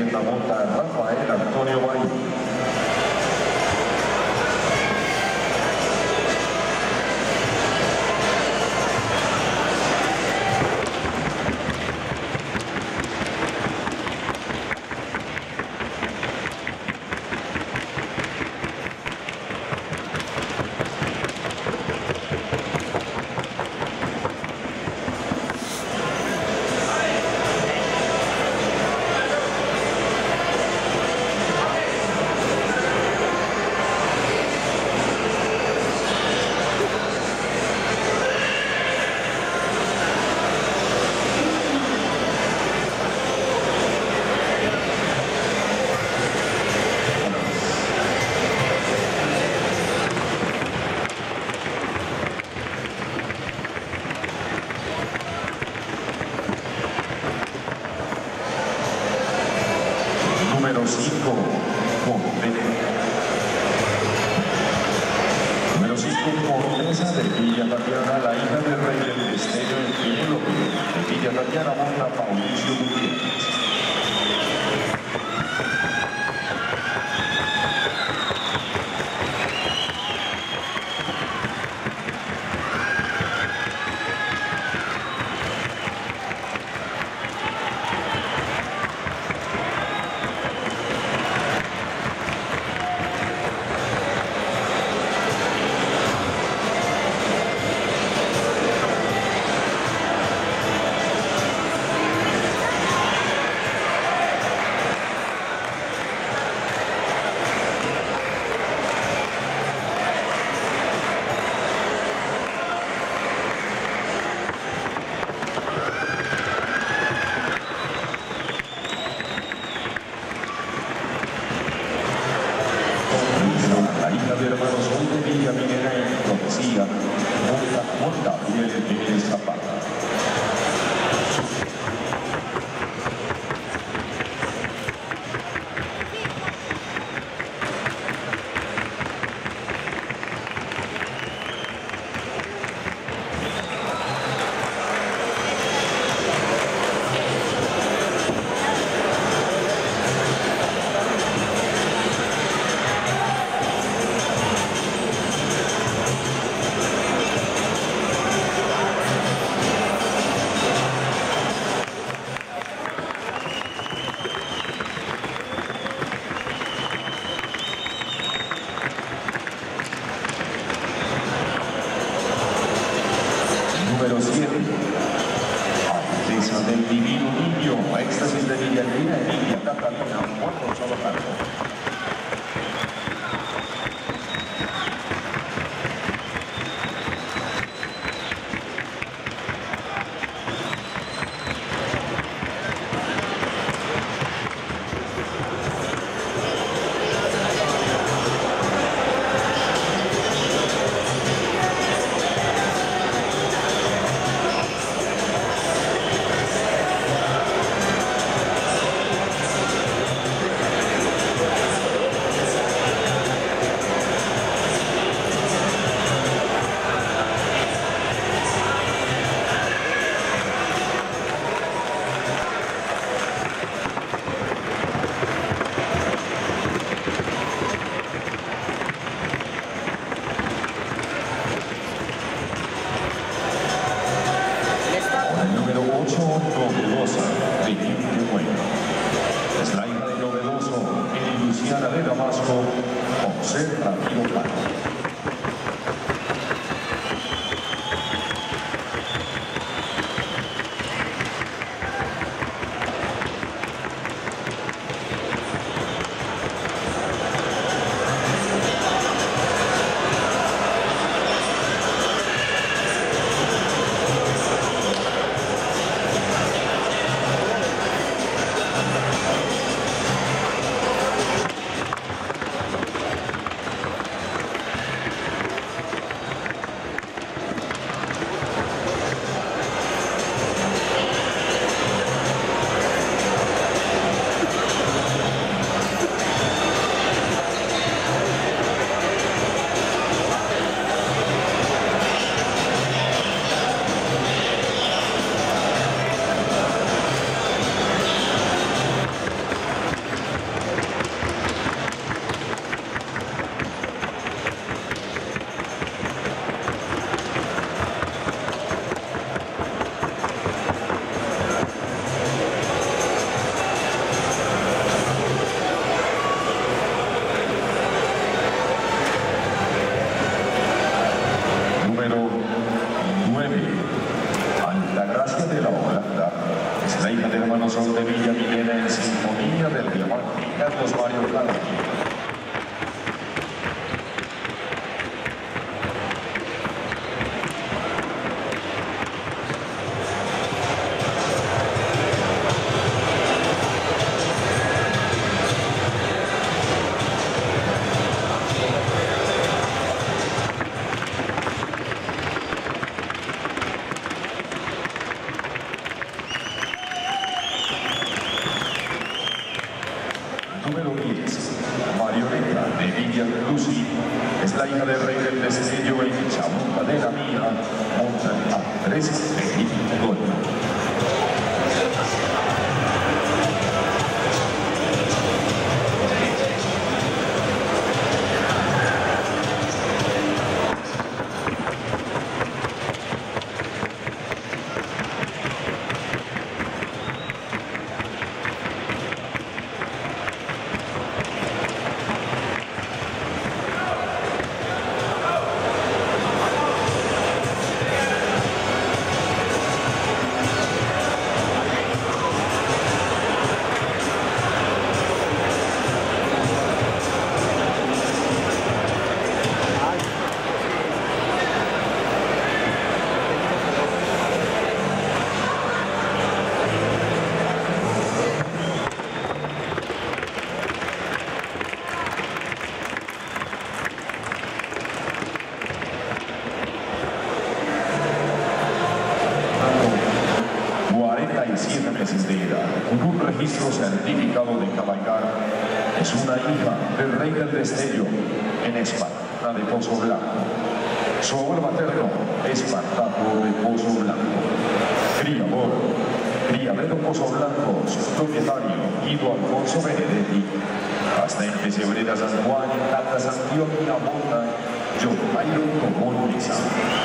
en metralleta monta 都知道，因为是别。Valeu, galera. sovvedenti. Asta a San Juan, tata San Pio, Pina Monta, Giovanni Longo, Monisa.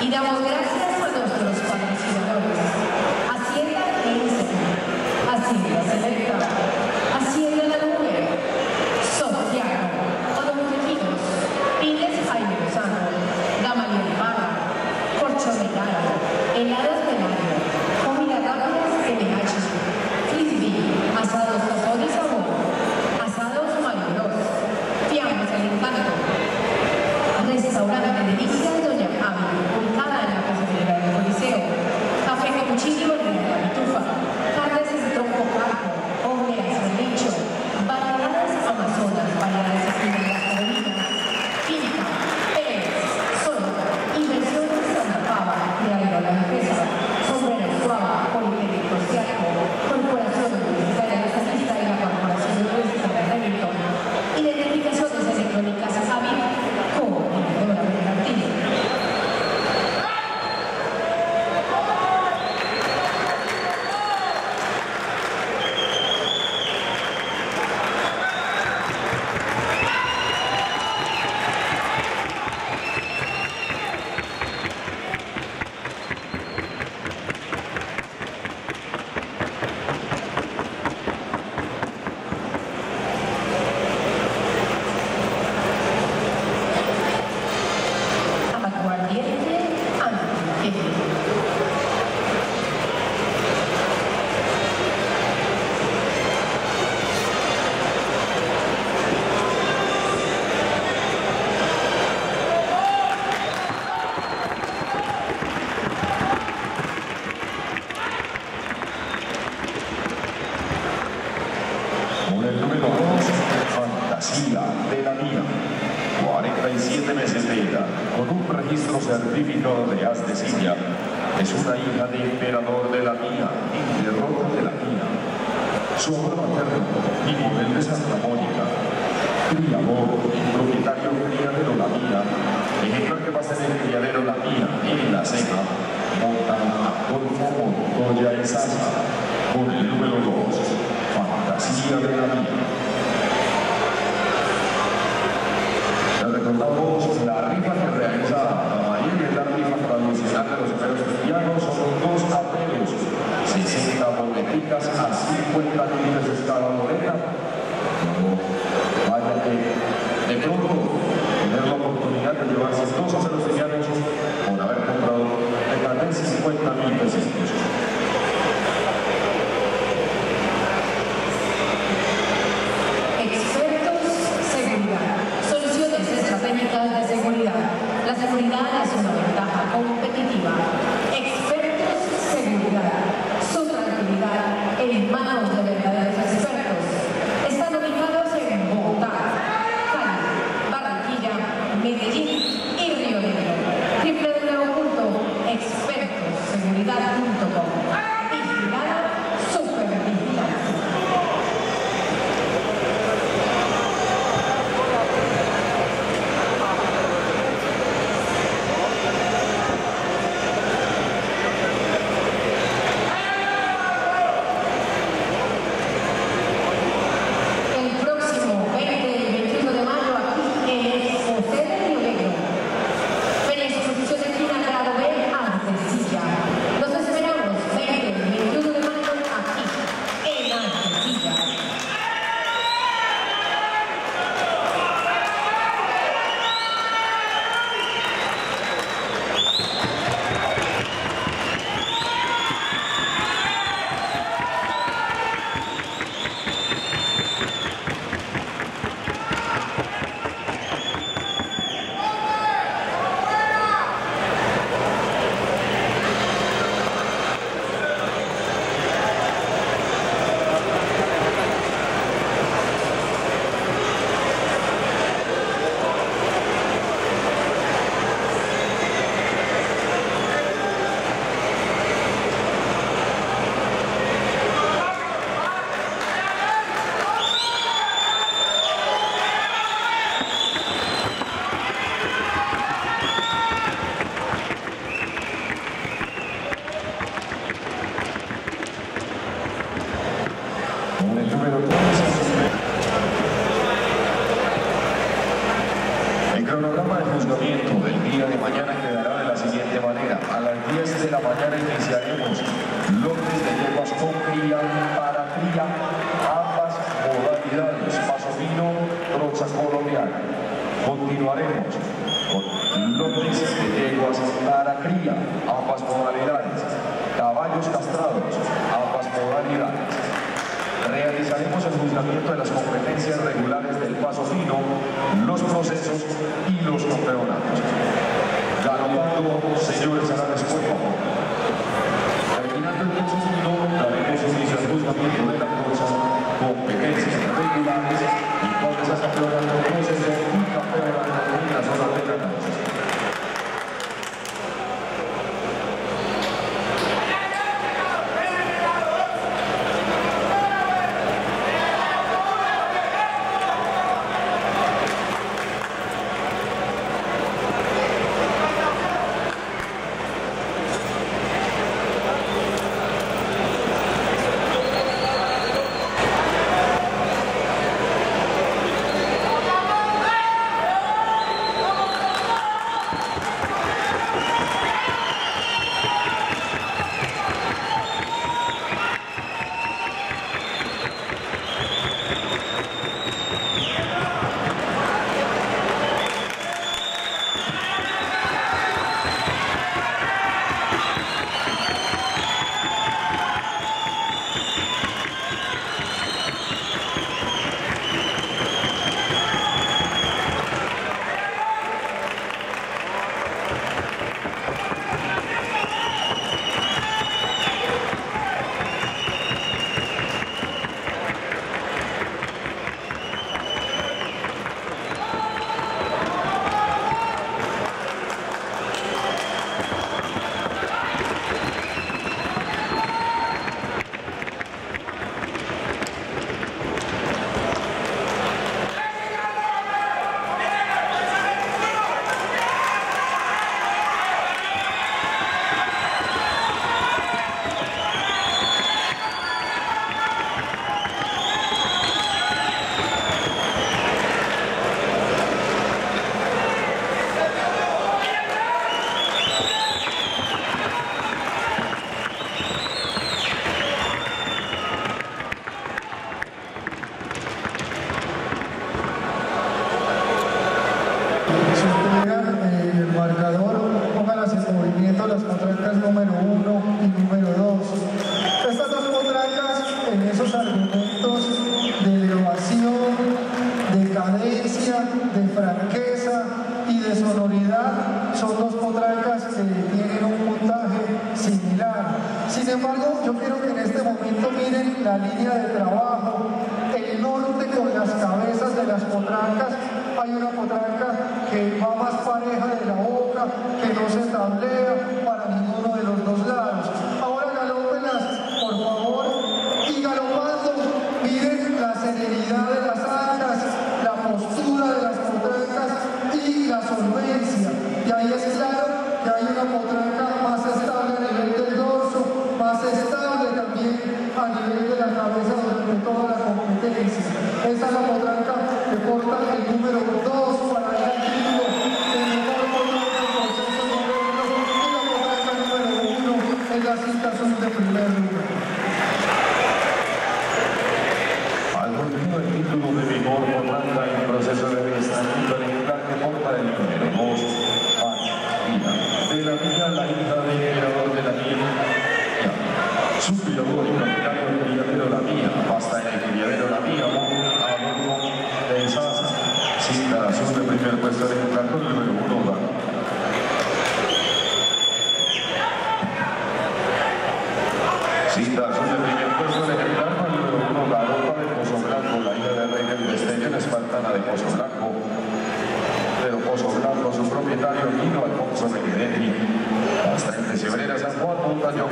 Y damos gracias a nuestros patrocinadores. Hacienda y Hacienda Selecta. Su abuelo materno, modelo de Santa Mónica, criador propietario criadero La Mía, ejemplar que va a ser el criadero La Mía en la ceja, monta Adolfo Montoya y Sasa, con el número 2, Fantasía de la Mía. Les recordamos la a mañana quedará de la siguiente manera. A las 10 de la mañana iniciaremos lotes de yeguas con cría para cría, ambas modalidades, paso fino, trocha colonial. Continuaremos con lotes de yeguas para cría, ambas modalidades, caballos castrados, ambas modalidades. Realizaremos el juzgamiento de las competencias regulares del paso fino, los procesos I don't know.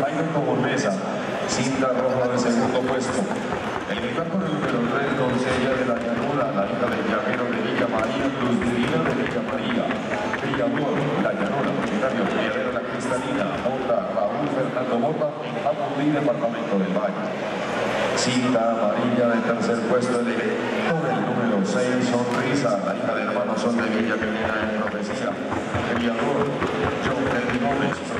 Jaime Cobonesa, cinta roja del segundo puesto. El militar con el número 3, doncella de la llanura, la hija del llavero de Villa María, Cruz Divina de Villa María, Villamor, la llanura, propietario, llavero la cristalina, Mota, Raúl Fernando Mota, Apundí, departamento del Valle. Cinta amarilla del tercer puesto de con el número 6, Sonrisa, la hija de hermano Son de Villa, que viene en profecía, Villamor, John Edimones,